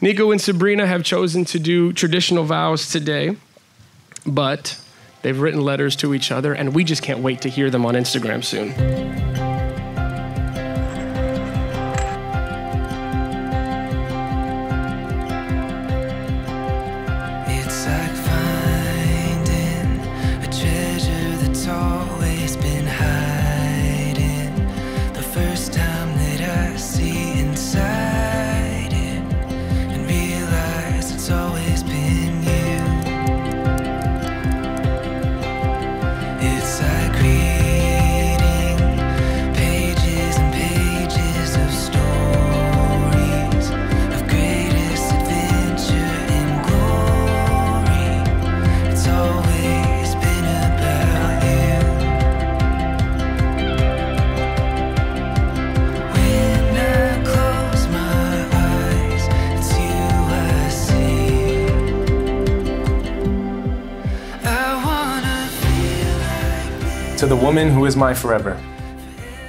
Niko and Sabrina have chosen to do traditional vows today, but they've written letters to each other, and we just can't wait to hear them on Instagram soon. To the woman who is my forever.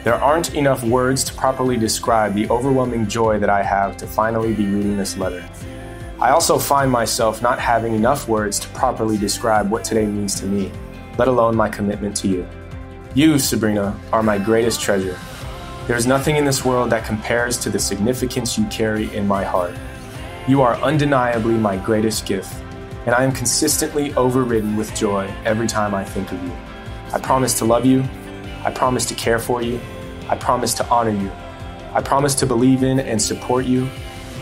There aren't enough words to properly describe the overwhelming joy that I have to finally be reading this letter. I also find myself not having enough words to properly describe what today means to me, let alone my commitment to you. You, Sabrina, are my greatest treasure. There is nothing in this world that compares to the significance you carry in my heart. You are undeniably my greatest gift, and I am consistently overridden with joy every time I think of you. I promise to love you. I promise to care for you. I promise to honor you. I promise to believe in and support you.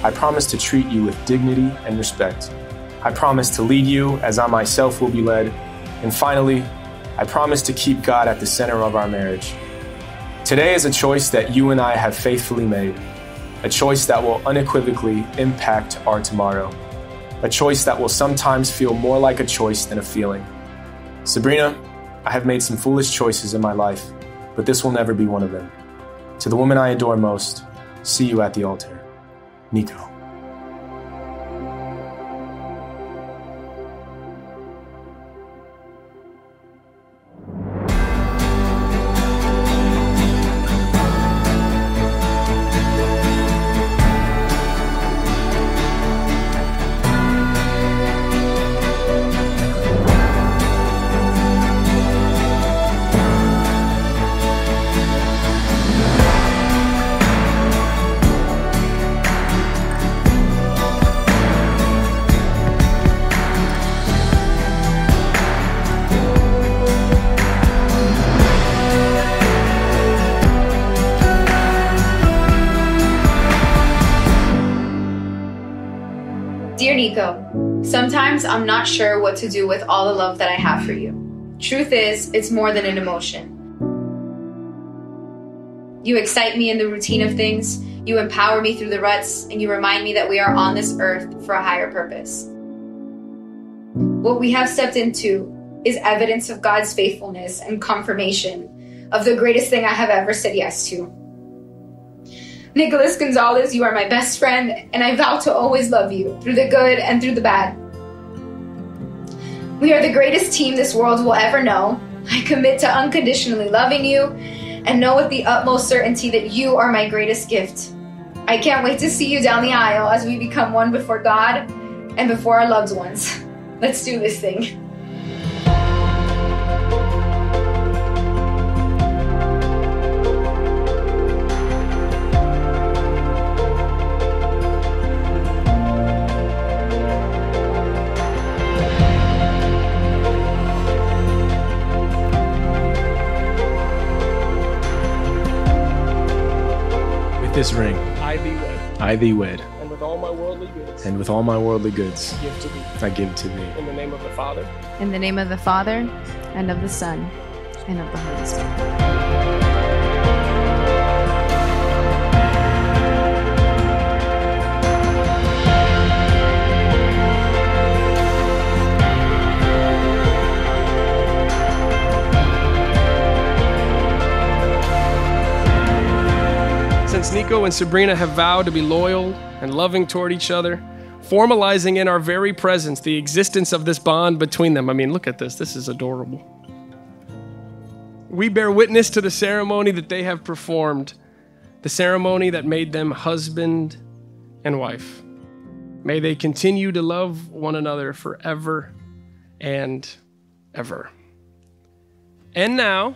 I promise to treat you with dignity and respect. I promise to lead you as I myself will be led. And finally, I promise to keep God at the center of our marriage. Today is a choice that you and I have faithfully made, a choice that will unequivocally impact our tomorrow, a choice that will sometimes feel more like a choice than a feeling. Sabrina, I have made some foolish choices in my life, but this will never be one of them. To the woman I adore most, see you at the altar. Niko. Niko, sometimes I'm not sure what to do with all the love that I have for you. Truth is, it's more than an emotion. You excite me in the routine of things, you empower me through the ruts, and you remind me that we are on this earth for a higher purpose. What we have stepped into is evidence of God's faithfulness and confirmation of the greatest thing I have ever said yes to. Nicholas Gonzalez, you are my best friend, and I vow to always love you through the good and through the bad. We are the greatest team this world will ever know. I commit to unconditionally loving you and know with the utmost certainty that you are my greatest gift. I can't wait to see you down the aisle as we become one before God and before our loved ones. Let's do this thing. This ring, I thee wed, I thee wed, and with all my worldly goods, and with all my worldly goods, give to thee. I give to thee. In the name of the Father, In the name of the Father, and of the Son, and of the Holy Spirit. Niko and Sabrina have vowed to be loyal and loving toward each other, formalizing in our very presence the existence of this bond between them. I mean, look at this. This is adorable. We bear witness to the ceremony that they have performed, the ceremony that made them husband and wife. May they continue to love one another forever and ever. And now,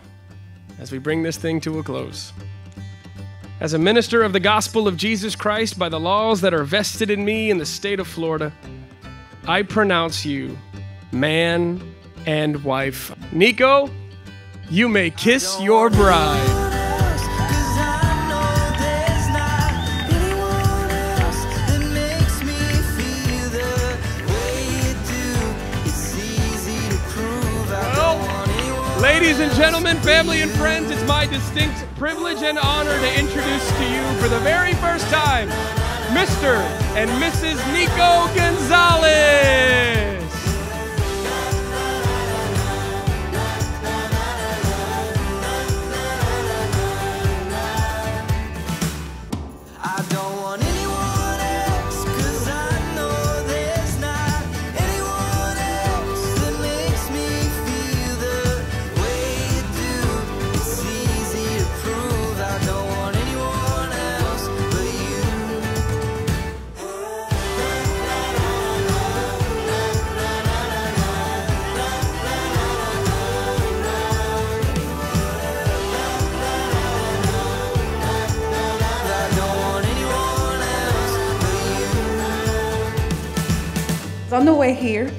as we bring this thing to a close, as a minister of the gospel of Jesus Christ by the laws that are vested in me in the state of Florida, I pronounce you man and wife. Niko, you may kiss your bride. Ladies and gentlemen, family and friends, it's my distinct privilege and honor to introduce to you for the very first time Mr. and Mrs. Niko Gonzalez. On the way here,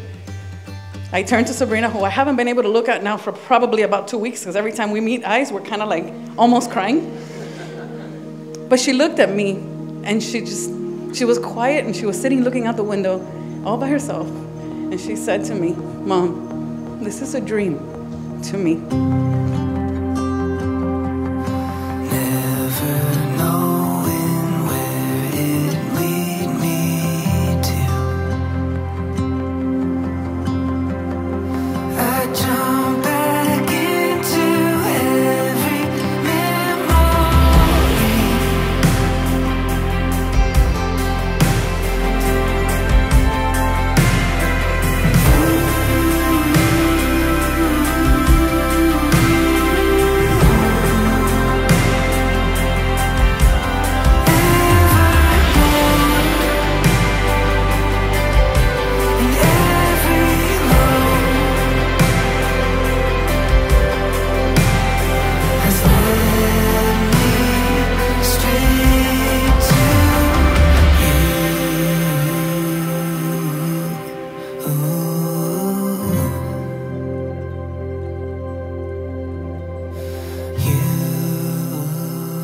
I turned to Sabrina, who I haven't been able to look at now for probably about two weeks, because every time we meet eyes, we're kind of like almost crying. But she looked at me and she just, she was quiet and she was sitting looking out the window all by herself. And she said to me, Mom, this is a dream to me.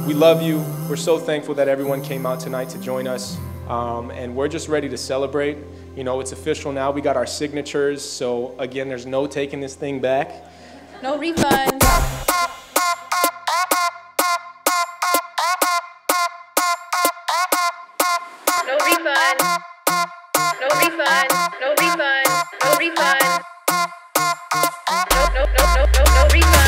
We love you. We're so thankful that everyone came out tonight to join us. Um, and we're just ready to celebrate. You know, it's official now. We got our signatures. So, again, there's no taking this thing back. No refund. No refund. No refund. No refund. No refund. No, no, no, no, no, no refund.